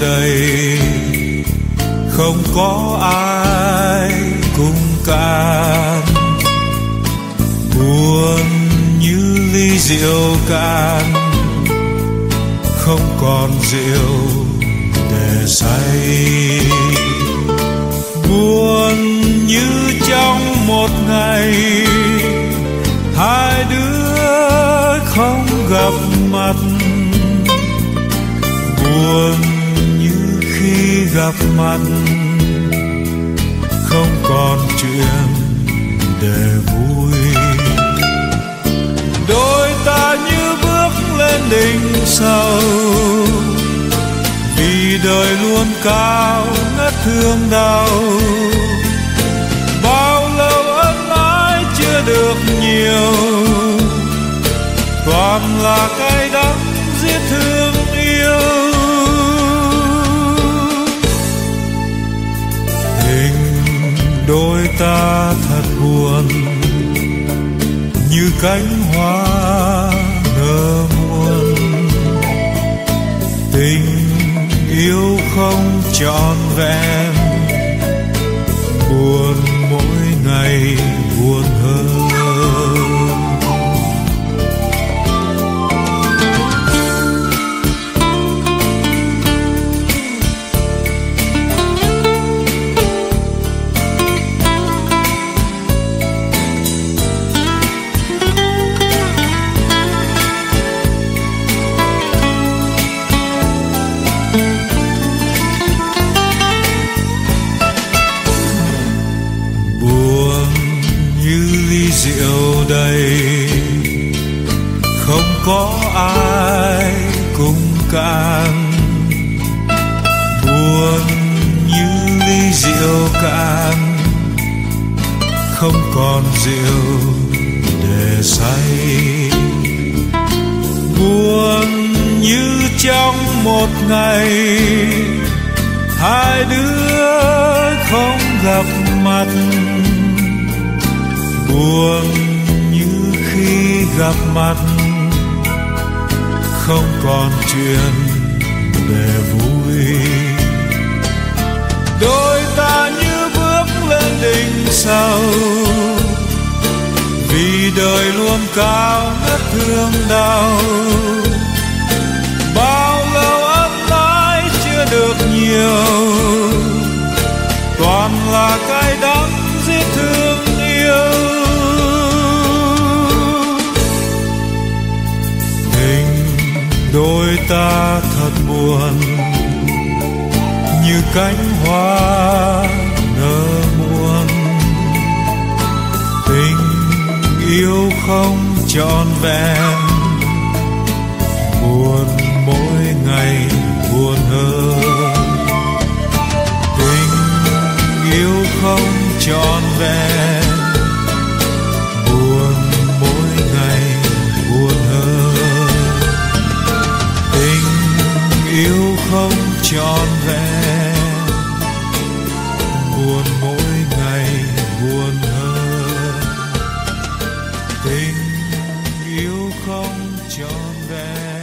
đây. Không có ai cùng can. Buồn như ly rượu can. Không còn rượu để say. Buồn như trong một ngày, hai đứa không gặp mặt. Buồn gặp mặt, không còn chuyện để vui. Đôi ta như bước lên đỉnh sâu vì đời luôn cao ngất thương đau. Bao lâu ân ái chưa được nhiều, toàn là cay ta thật buồn, như cánh hoa nở muôn tình yêu không trọn vẹn, buồn mỗi ngày rượu đầy. Không có ai cùng cạn buồn như ly rượu cạn không còn rượu để say. Buồn như trong một ngày. Hai đứa không gặp mặt buồn như khi gặp mặt, không còn chuyện để vui. Đôi ta như bước lên đỉnh sâu vì đời luôn cao ngất thương đau. Ta thật buồn, như cánh hoa nở muôn tình yêu không trọn vẹn, buồn mỗi ngày tròn vẹn. Buồn mỗi ngày buồn hơn. Tình yêu không tròn vẹn.